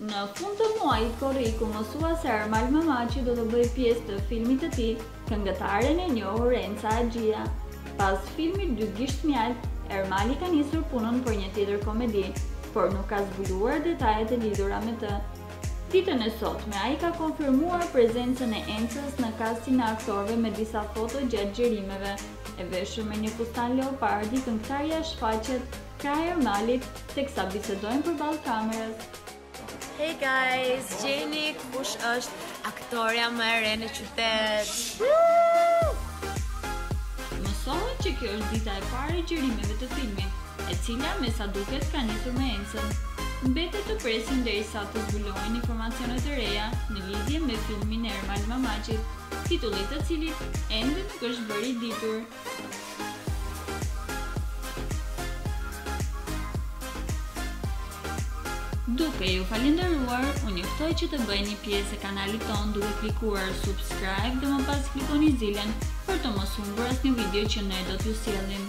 Në fund të muajit korrik u mësua se Ermal Mamaqi do të bëjë pjesë të filmit të tij, këngëtaren e njohur Enca Haxhia. Pas filmit dy gisht mjalt, Ermali ka nisur punën për një tjetër komedi, por nuk ka zbuluar detajet e lidhura me të. Ditën e sotme, ai ka konfirmuar prezencën e Encës në kastin e aktorëve me disa foto gjatë xhirimeve. E veshur me një fustan leopardi, këngëtarja shfaqet krah Ermalit, teksa bisedojnë përballë kamerës. Hey guys, gjeni kush është aktorja më e re në qytet. Mësohet që kjo është dita e parë e xhirimeve të filmit. e cila me sa duket ka nisur me Encën. Mbetet të presim derisa të zbulohen informacione të reja në lidhje me filmin e Ermal Mamaqit, titulli i të cilit ende nuk është bërë i ditur. Duke ju falenderuar, unë ju ftoj që të bëheni pjesë e kanalit tonë duke klikuar subscribe dhe më pas klikoni zilen për të mos humbur asnjë video që ne do t'ju sjellim.